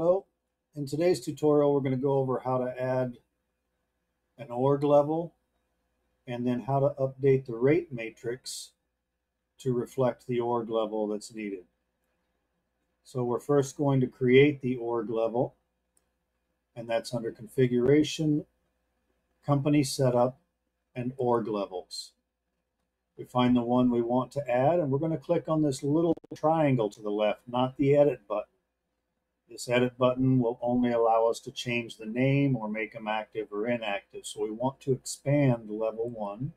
Well, in today's tutorial, we're going to go over how to add an org level and then how to update the rate matrix to reflect the org level that's needed. So we're first going to create the org level, and that's under configuration, company setup, and org levels. We find the one we want to add, and we're going to click on this little triangle to the left, not the edit button. This edit button will only allow us to change the name or make them active or inactive. So we want to expand level one.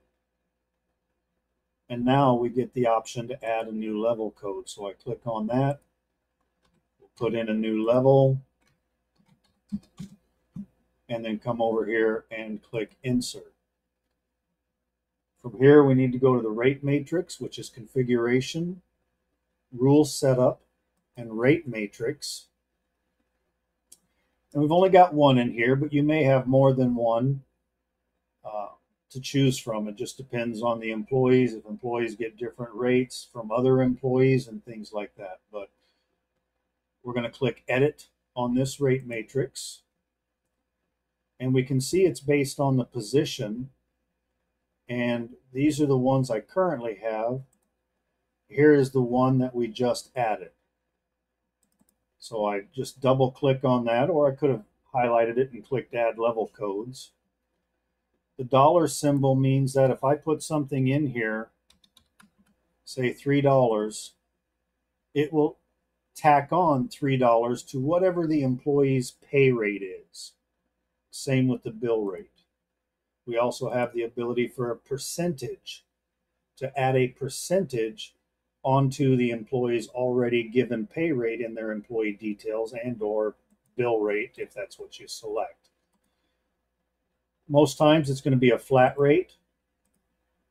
And now we get the option to add a new level code. So I click on that, we'll put in a new level, and then come over here and click insert. From here, we need to go to the rate matrix, which is configuration, rule setup, and rate matrix. And we've only got one in here, but you may have more than one uh, to choose from. It just depends on the employees. If employees get different rates from other employees and things like that. But we're going to click edit on this rate matrix. And we can see it's based on the position. And these are the ones I currently have. Here is the one that we just added. So I just double click on that, or I could have highlighted it and clicked add level codes. The dollar symbol means that if I put something in here, say $3, it will tack on $3 to whatever the employee's pay rate is. Same with the bill rate. We also have the ability for a percentage to add a percentage onto the employee's already given pay rate in their employee details and or bill rate if that's what you select. Most times it's going to be a flat rate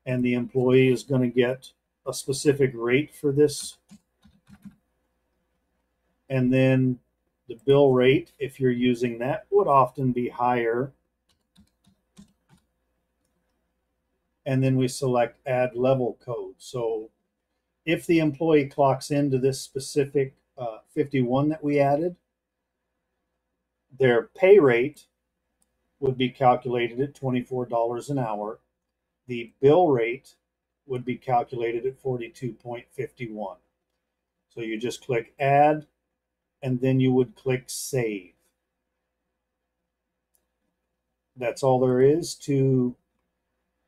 and the employee is going to get a specific rate for this. And then the bill rate, if you're using that, would often be higher. And then we select add level code. So if the employee clocks into this specific uh, 51 that we added, their pay rate would be calculated at $24 an hour. The bill rate would be calculated at 42.51. So you just click add and then you would click save. That's all there is to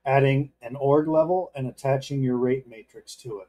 adding an org level and attaching your rate matrix to it.